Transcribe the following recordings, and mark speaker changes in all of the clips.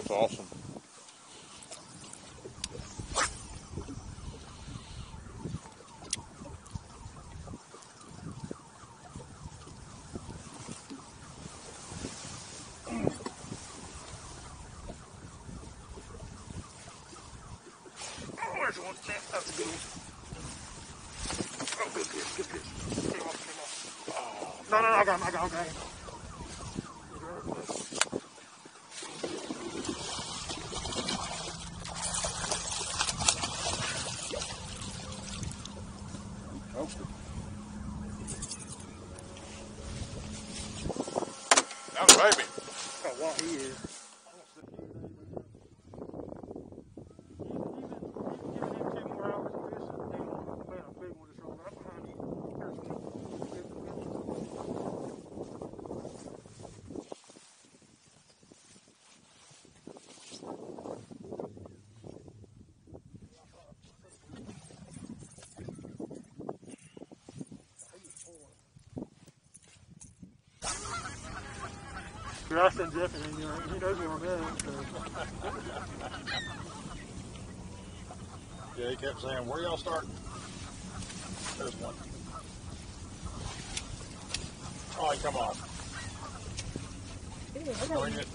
Speaker 1: That's awesome. No, no, no, I got him, I got him, I got him. Oh. That's a baby. Oh, wow, he is. Yeah, I sent Jeff in here. He knows where I'm at. So.
Speaker 2: Yeah, he kept saying, where y'all starting? There's one. Oh, he come off. No, he didn't.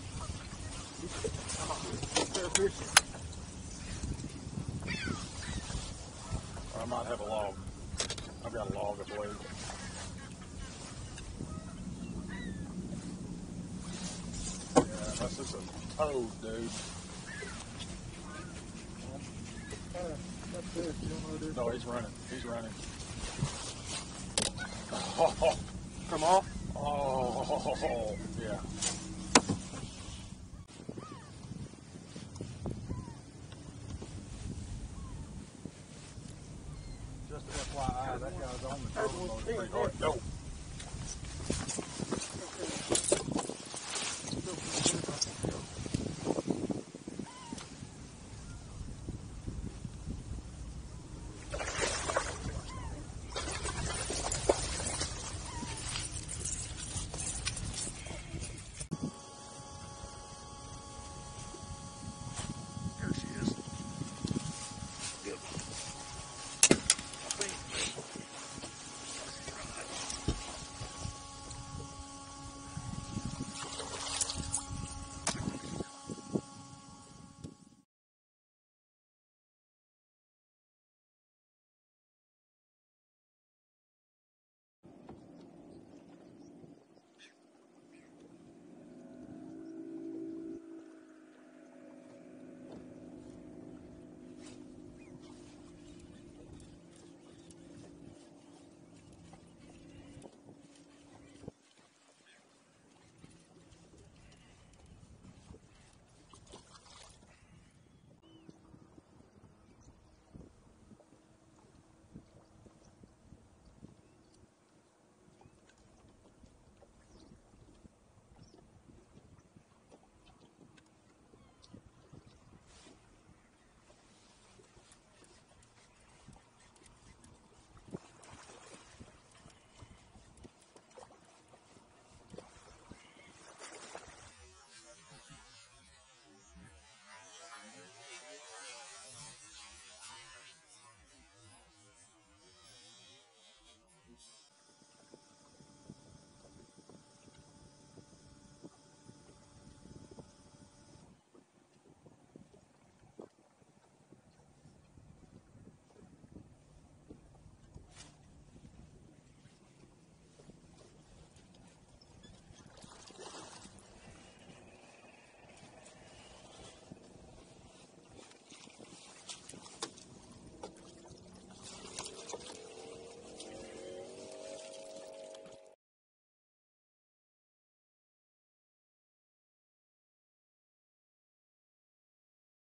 Speaker 2: I might have a log. I've got a log, I believe. Yeah, that's just a toad, dude.
Speaker 1: That's good. You don't know this.
Speaker 2: No, he's running. He's running. Oh,
Speaker 1: Come off.
Speaker 2: oh, yeah. Just FYI, that guy's on the toad
Speaker 1: one.
Speaker 2: mode
Speaker 1: He
Speaker 2: pretty
Speaker 1: ain't
Speaker 2: hard. No,